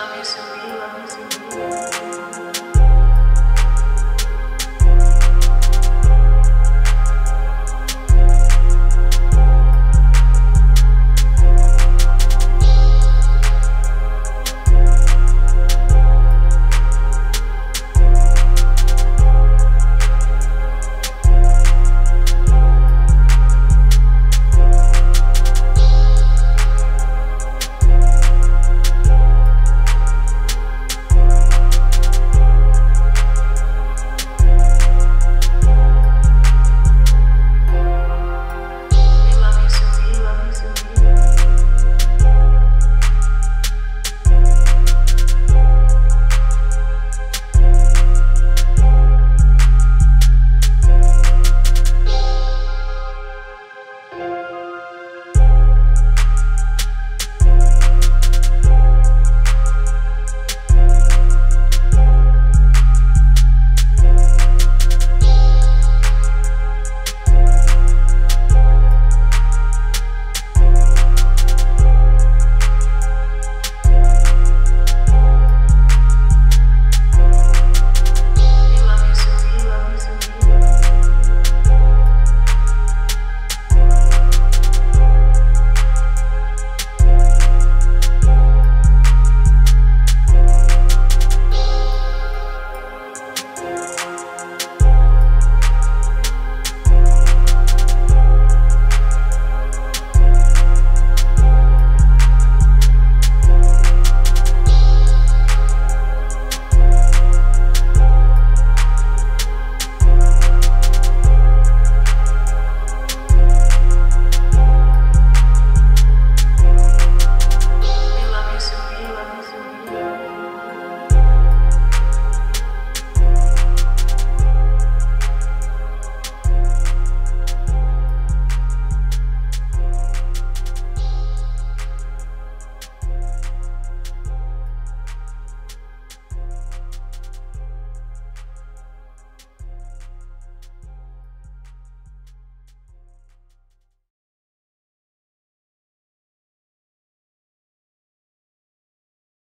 love you, so love you.